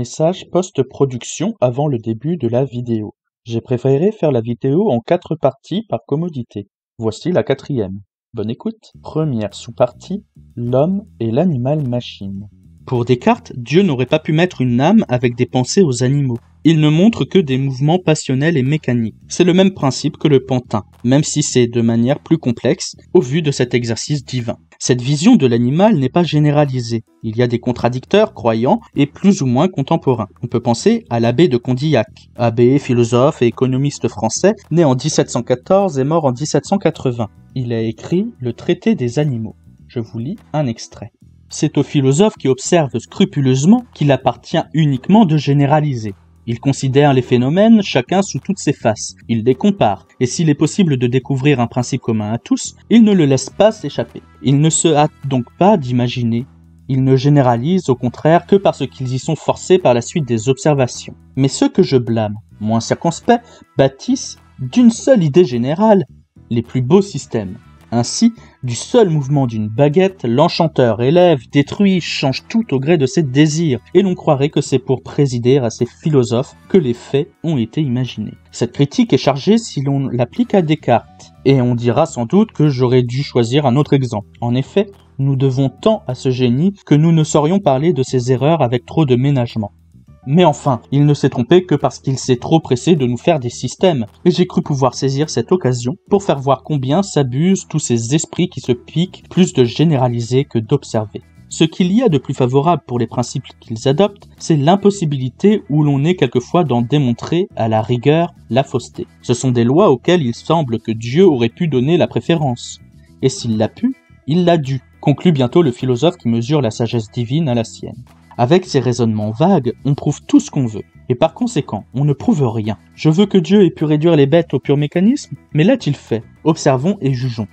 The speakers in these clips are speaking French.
Message post-production avant le début de la vidéo. J'ai préféré faire la vidéo en quatre parties par commodité. Voici la quatrième. Bonne écoute. Première sous-partie, l'homme et l'animal machine. Pour Descartes, Dieu n'aurait pas pu mettre une âme avec des pensées aux animaux. Il ne montre que des mouvements passionnels et mécaniques. C'est le même principe que le pantin, même si c'est de manière plus complexe au vu de cet exercice divin. Cette vision de l'animal n'est pas généralisée. Il y a des contradicteurs croyants et plus ou moins contemporains. On peut penser à l'abbé de Condillac, abbé, philosophe et économiste français, né en 1714 et mort en 1780. Il a écrit le traité des animaux. Je vous lis un extrait. C'est au philosophe qui observe scrupuleusement qu'il appartient uniquement de généraliser. Il considère les phénomènes chacun sous toutes ses faces, il les compare, et s'il est possible de découvrir un principe commun à tous, il ne le laisse pas s'échapper. Il ne se hâte donc pas d'imaginer, il ne généralise au contraire que parce qu'ils y sont forcés par la suite des observations. Mais ceux que je blâme, moins circonspects, bâtissent d'une seule idée générale les plus beaux systèmes. Ainsi, du seul mouvement d'une baguette, l'enchanteur élève, détruit, change tout au gré de ses désirs, et l'on croirait que c'est pour présider à ces philosophes que les faits ont été imaginés. Cette critique est chargée si l'on l'applique à Descartes, et on dira sans doute que j'aurais dû choisir un autre exemple. En effet, nous devons tant à ce génie que nous ne saurions parler de ses erreurs avec trop de ménagement. Mais enfin, il ne s'est trompé que parce qu'il s'est trop pressé de nous faire des systèmes, et j'ai cru pouvoir saisir cette occasion pour faire voir combien s'abusent tous ces esprits qui se piquent plus de généraliser que d'observer. Ce qu'il y a de plus favorable pour les principes qu'ils adoptent, c'est l'impossibilité où l'on est quelquefois d'en démontrer à la rigueur la fausseté. Ce sont des lois auxquelles il semble que Dieu aurait pu donner la préférence. Et s'il l'a pu, il l'a dû, conclut bientôt le philosophe qui mesure la sagesse divine à la sienne. Avec ces raisonnements vagues, on prouve tout ce qu'on veut. Et par conséquent, on ne prouve rien. Je veux que Dieu ait pu réduire les bêtes au pur mécanisme, mais l'a-t-il fait? Observons et jugeons.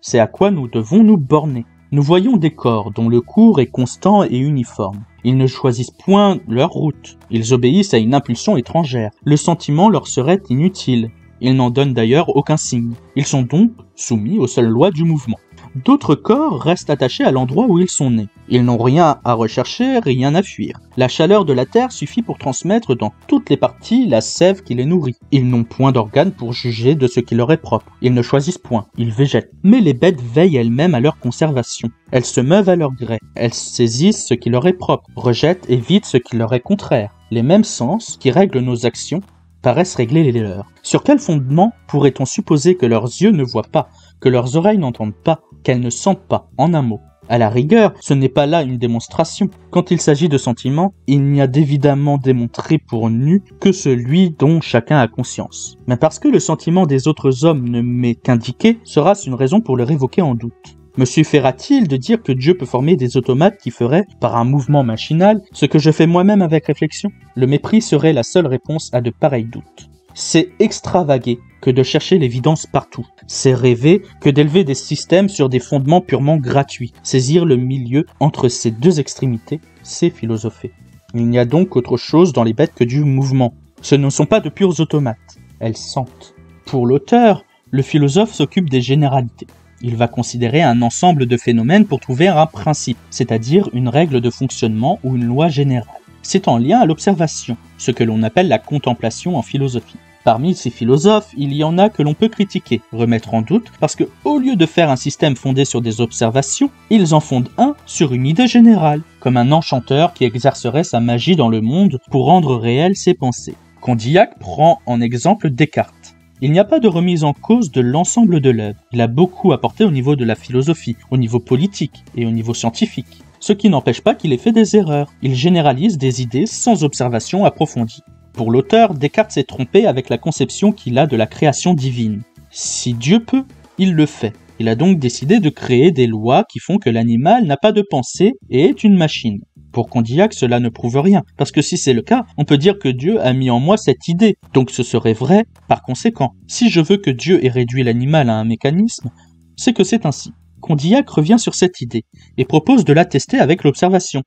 C'est à quoi nous devons nous borner. Nous voyons des corps dont le cours est constant et uniforme. Ils ne choisissent point leur route. Ils obéissent à une impulsion étrangère. Le sentiment leur serait inutile. Ils n'en donnent d'ailleurs aucun signe. Ils sont donc soumis aux seules lois du mouvement. D'autres corps restent attachés à l'endroit où ils sont nés. Ils n'ont rien à rechercher, rien à fuir. La chaleur de la terre suffit pour transmettre dans toutes les parties la sève qui les nourrit. Ils n'ont point d'organes pour juger de ce qui leur est propre. Ils ne choisissent point, ils végètent. Mais les bêtes veillent elles-mêmes à leur conservation. Elles se meuvent à leur gré. Elles saisissent ce qui leur est propre, rejettent et vident ce qui leur est contraire. Les mêmes sens qui règlent nos actions paraissent régler les leurs. Sur quel fondement pourrait-on supposer que leurs yeux ne voient pas, que leurs oreilles n'entendent pas, qu'elles ne sentent pas, en un mot? À la rigueur, ce n'est pas là une démonstration. Quand il s'agit de sentiments, il n'y a d'évidemment démontré pour nu que celui dont chacun a conscience. Mais parce que le sentiment des autres hommes ne m'est qu'indiqué, sera-ce une raison pour le révoquer en doute? Me suffira-t-il de dire que Dieu peut former des automates qui feraient, par un mouvement machinal, ce que je fais moi-même avec réflexion Le mépris serait la seule réponse à de pareils doutes. C'est extravaguer que de chercher l'évidence partout. C'est rêver que d'élever des systèmes sur des fondements purement gratuits. Saisir le milieu entre ces deux extrémités, c'est philosopher. Il n'y a donc autre chose dans les bêtes que du mouvement. Ce ne sont pas de purs automates. Elles sentent. Pour l'auteur, le philosophe s'occupe des généralités. Il va considérer un ensemble de phénomènes pour trouver un principe, c'est-à-dire une règle de fonctionnement ou une loi générale. C'est en lien à l'observation, ce que l'on appelle la contemplation en philosophie. Parmi ces philosophes, il y en a que l'on peut critiquer, remettre en doute, parce que au lieu de faire un système fondé sur des observations, ils en fondent un sur une idée générale, comme un enchanteur qui exercerait sa magie dans le monde pour rendre réelles ses pensées. Condillac prend en exemple Descartes. Il n'y a pas de remise en cause de l'ensemble de l'œuvre. Il a beaucoup apporté au niveau de la philosophie, au niveau politique et au niveau scientifique. Ce qui n'empêche pas qu'il ait fait des erreurs. Il généralise des idées sans observation approfondie. Pour l'auteur, Descartes s'est trompé avec la conception qu'il a de la création divine. Si Dieu peut, il le fait. Il a donc décidé de créer des lois qui font que l'animal n'a pas de pensée et est une machine. Pour Condillac, cela ne prouve rien, parce que si c'est le cas, on peut dire que Dieu a mis en moi cette idée, donc ce serait vrai par conséquent. Si je veux que Dieu ait réduit l'animal à un mécanisme, c'est que c'est ainsi. Condillac revient sur cette idée et propose de la tester avec l'observation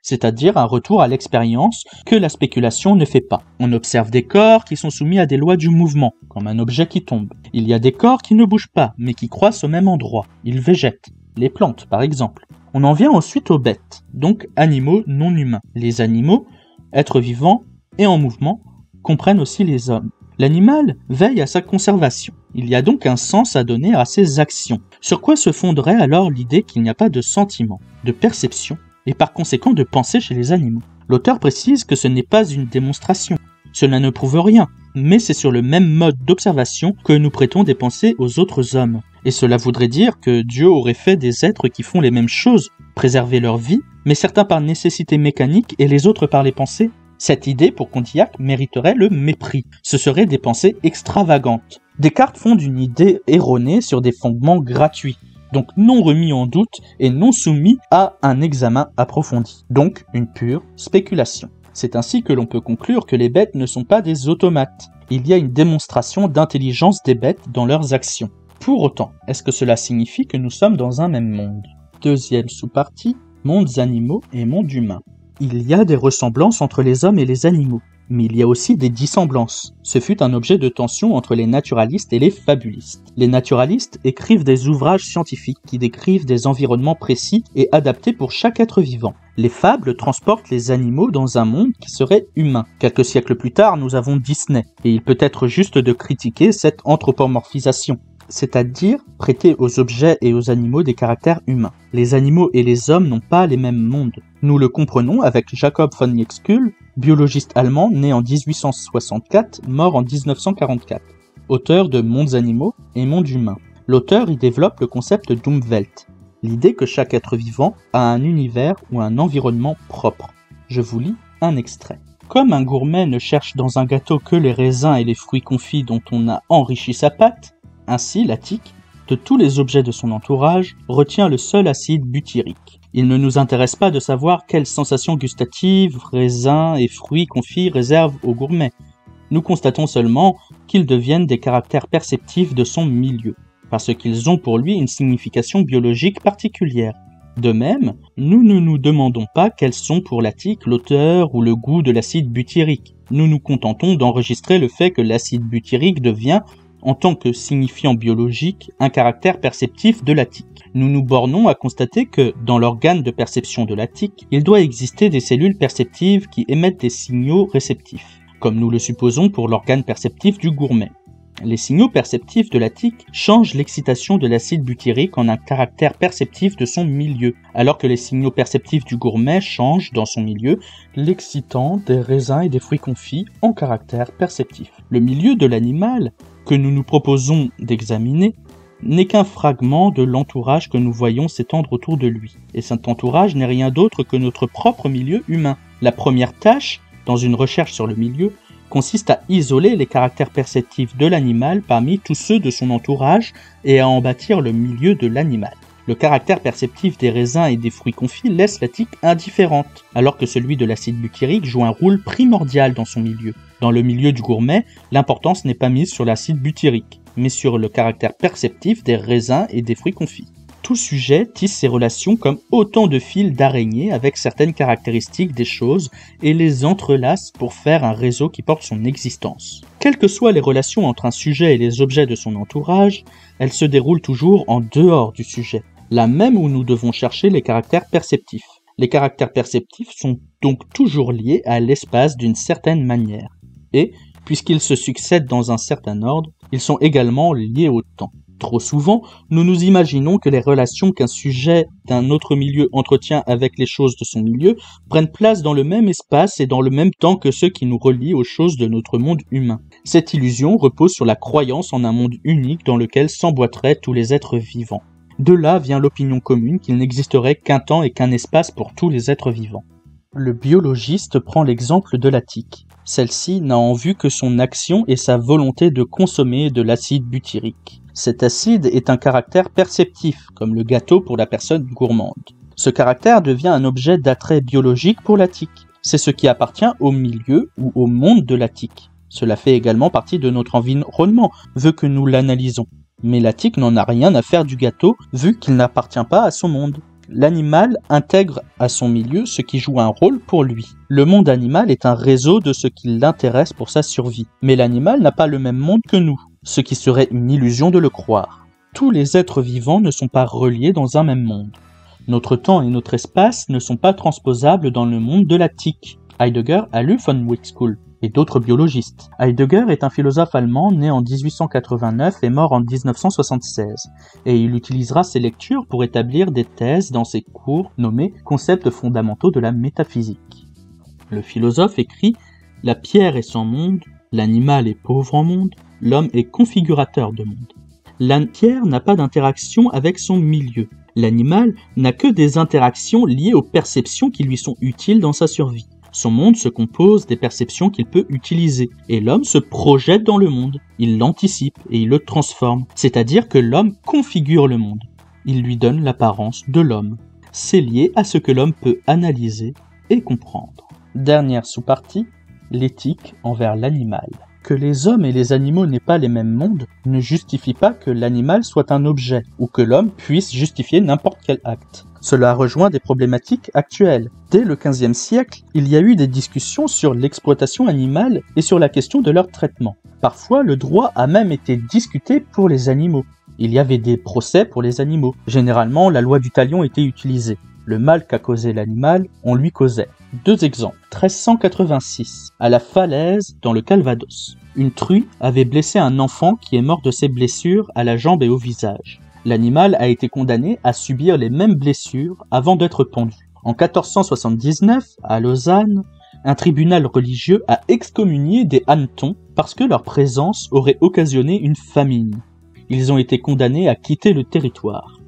c'est-à-dire un retour à l'expérience que la spéculation ne fait pas. On observe des corps qui sont soumis à des lois du mouvement, comme un objet qui tombe. Il y a des corps qui ne bougent pas, mais qui croissent au même endroit. Ils végètent. Les plantes, par exemple. On en vient ensuite aux bêtes, donc animaux non humains. Les animaux êtres vivants et en mouvement, comprennent aussi les hommes. L'animal veille à sa conservation. Il y a donc un sens à donner à ses actions. Sur quoi se fonderait alors l'idée qu'il n'y a pas de sentiment, de perception, et par conséquent de pensée chez les animaux? L'auteur précise que ce n'est pas une démonstration. Cela ne prouve rien, mais c'est sur le même mode d'observation que nous prêtons des pensées aux autres hommes. Et cela voudrait dire que Dieu aurait fait des êtres qui font les mêmes choses, préserver leur vie, mais certains par nécessité mécanique et les autres par les pensées. Cette idée, pour Condillac, mériterait le mépris. Ce seraient des pensées extravagantes. Descartes fonde une idée erronée sur des fondements gratuits, donc non remis en doute et non soumis à un examen approfondi, donc une pure spéculation. C'est ainsi que l'on peut conclure que les bêtes ne sont pas des automates. Il y a une démonstration d'intelligence des bêtes dans leurs actions. Pour autant, est-ce que cela signifie que nous sommes dans un même monde? Deuxième sous-partie, mondes animaux et mondes humains. Il y a des ressemblances entre les hommes et les animaux, mais il y a aussi des dissemblances. Ce fut un objet de tension entre les naturalistes et les fabulistes. Les naturalistes écrivent des ouvrages scientifiques qui décrivent des environnements précis et adaptés pour chaque être vivant. Les fables transportent les animaux dans un monde qui serait humain. Quelques siècles plus tard, nous avons Disney, et il peut être juste de critiquer cette anthropomorphisation c'est-à-dire prêter aux objets et aux animaux des caractères humains. Les animaux et les hommes n'ont pas les mêmes mondes. Nous le comprenons avec Jacob von Liexkull, biologiste allemand né en 1864, mort en 1944, auteur de Mondes animaux et Mondes humains. L'auteur y développe le concept d'Umwelt, l'idée que chaque être vivant a un univers ou un environnement propre. Je vous lis un extrait. Comme un gourmet ne cherche dans un gâteau que les raisins et les fruits confits dont on a enrichi sa pâte, ainsi la tique, de tous les objets de son entourage, retient le seul acide butyrique. Il ne nous intéresse pas de savoir quelles sensations gustatives, raisins et fruits confits réservent au gourmet. Nous constatons seulement qu'ils deviennent des caractères perceptifs de son milieu, parce qu'ils ont pour lui une signification biologique particulière. De même, nous ne nous demandons pas quels sont pour la tique l'auteur ou le goût de l'acide butyrique. Nous nous contentons d'enregistrer le fait que l'acide butyrique devient, en tant que signifiant biologique, un caractère perceptif de la tique. Nous nous bornons à constater que, dans l'organe de perception de la tique, il doit exister des cellules perceptives qui émettent des signaux réceptifs, comme nous le supposons pour l'organe perceptif du gourmet. Les signaux perceptifs de la tique changent l'excitation de l'acide butyrique en un caractère perceptif de son milieu, alors que les signaux perceptifs du gourmet changent, dans son milieu, l'excitant des raisins et des fruits confits en caractère perceptif. Le milieu de l'animal, que nous nous proposons d'examiner, n'est qu'un fragment de l'entourage que nous voyons s'étendre autour de lui. Et cet entourage n'est rien d'autre que notre propre milieu humain. La première tâche, dans une recherche sur le milieu, consiste à isoler les caractères perceptifs de l'animal parmi tous ceux de son entourage et à en bâtir le milieu de l'animal. Le caractère perceptif des raisins et des fruits confits laisse la tique indifférente, alors que celui de l'acide butyrique joue un rôle primordial dans son milieu. Dans le milieu du gourmet, l'importance n'est pas mise sur l'acide butyrique, mais sur le caractère perceptif des raisins et des fruits confits tout sujet tisse ses relations comme autant de fils d'araignée avec certaines caractéristiques des choses et les entrelace pour faire un réseau qui porte son existence. Quelles que soient les relations entre un sujet et les objets de son entourage, elles se déroulent toujours en dehors du sujet, là même où nous devons chercher les caractères perceptifs. Les caractères perceptifs sont donc toujours liés à l'espace d'une certaine manière, et, puisqu'ils se succèdent dans un certain ordre, ils sont également liés au temps. Trop souvent, nous nous imaginons que les relations qu'un sujet d'un autre milieu entretient avec les choses de son milieu prennent place dans le même espace et dans le même temps que ceux qui nous relient aux choses de notre monde humain. Cette illusion repose sur la croyance en un monde unique dans lequel s'emboîteraient tous les êtres vivants. De là vient l'opinion commune qu'il n'existerait qu'un temps et qu'un espace pour tous les êtres vivants. Le biologiste prend l'exemple de la tique. Celle-ci n'a en vue que son action et sa volonté de consommer de l'acide butyrique. Cet acide est un caractère perceptif, comme le gâteau pour la personne gourmande. Ce caractère devient un objet d'attrait biologique pour la tique. C'est ce qui appartient au milieu ou au monde de la tique. Cela fait également partie de notre environnement, vu que nous l'analysons. Mais la tique n'en a rien à faire du gâteau, vu qu'il n'appartient pas à son monde l'animal intègre à son milieu ce qui joue un rôle pour lui. Le monde animal est un réseau de ce qui l'intéresse pour sa survie. Mais l'animal n'a pas le même monde que nous, ce qui serait une illusion de le croire. Tous les êtres vivants ne sont pas reliés dans un même monde. Notre temps et notre espace ne sont pas transposables dans le monde de la tique. Heidegger a lu von et d'autres biologistes. Heidegger est un philosophe allemand né en 1889 et mort en 1976, et il utilisera ses lectures pour établir des thèses dans ses cours nommés concepts fondamentaux de la métaphysique. Le philosophe écrit La pierre est sans monde, l'animal est pauvre en monde, l'homme est configurateur de monde. La pierre n'a pas d'interaction avec son milieu. L'animal n'a que des interactions liées aux perceptions qui lui sont utiles dans sa survie. Son monde se compose des perceptions qu'il peut utiliser, et l'homme se projette dans le monde, il l'anticipe et il le transforme, c'est-à-dire que l'homme configure le monde, il lui donne l'apparence de l'homme. C'est lié à ce que l'homme peut analyser et comprendre. Dernière sous-partie, l'éthique envers l'animal. Que les hommes et les animaux n'aient pas les mêmes mondes ne justifie pas que l'animal soit un objet, ou que l'homme puisse justifier n'importe quel acte. Cela rejoint des problématiques actuelles. Dès le XVe siècle, il y a eu des discussions sur l'exploitation animale et sur la question de leur traitement. Parfois, le droit a même été discuté pour les animaux. Il y avait des procès pour les animaux. Généralement, la loi du talion était utilisée. Le mal qu'a causé l'animal, on lui causait. Deux exemples. 1386, à la falaise dans le Calvados. Une truie avait blessé un enfant qui est mort de ses blessures à la jambe et au visage. L'animal a été condamné à subir les mêmes blessures avant d'être pendu. En 1479, à Lausanne, un tribunal religieux a excommunié des hannetons parce que leur présence aurait occasionné une famine. Ils ont été condamnés à quitter le territoire.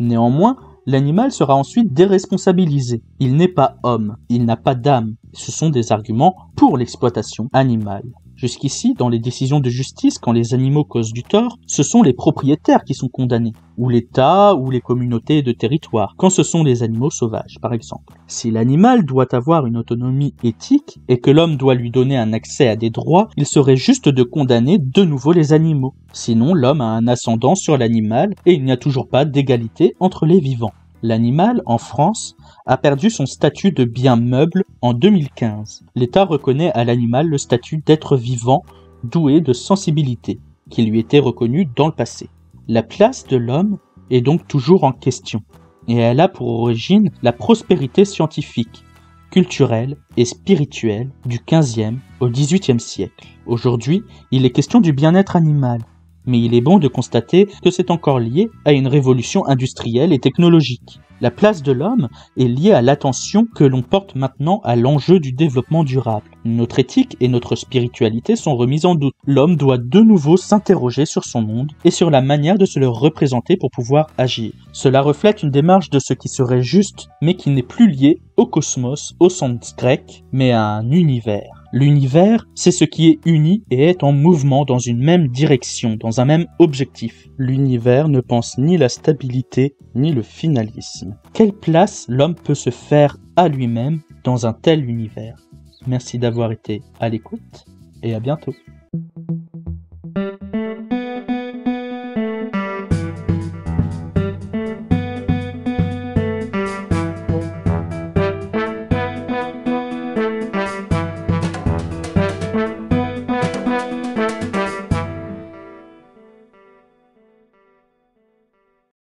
Néanmoins, l'animal sera ensuite déresponsabilisé. Il n'est pas homme, il n'a pas d'âme. Ce sont des arguments pour l'exploitation animale. Jusqu'ici, dans les décisions de justice, quand les animaux causent du tort, ce sont les propriétaires qui sont condamnés, ou l'État, ou les communautés de territoire, quand ce sont les animaux sauvages, par exemple. Si l'animal doit avoir une autonomie éthique, et que l'homme doit lui donner un accès à des droits, il serait juste de condamner de nouveau les animaux. Sinon, l'homme a un ascendant sur l'animal, et il n'y a toujours pas d'égalité entre les vivants. L'animal, en France, a perdu son statut de bien meuble en 2015. L'État reconnaît à l'animal le statut d'être vivant doué de sensibilité, qui lui était reconnu dans le passé. La place de l'homme est donc toujours en question, et elle a pour origine la prospérité scientifique, culturelle et spirituelle du XVe au XVIIIe siècle. Aujourd'hui, il est question du bien-être animal, mais il est bon de constater que c'est encore lié à une révolution industrielle et technologique. La place de l'homme est liée à l'attention que l'on porte maintenant à l'enjeu du développement durable. Notre éthique et notre spiritualité sont remises en doute. L'homme doit de nouveau s'interroger sur son monde et sur la manière de se le représenter pour pouvoir agir. Cela reflète une démarche de ce qui serait juste, mais qui n'est plus lié au cosmos, au sens grec, mais à un univers. L'univers, c'est ce qui est uni et est en mouvement dans une même direction, dans un même objectif. L'univers ne pense ni la stabilité ni le finalisme. Quelle place l'homme peut se faire à lui-même dans un tel univers? Merci d'avoir été à l'écoute et à bientôt.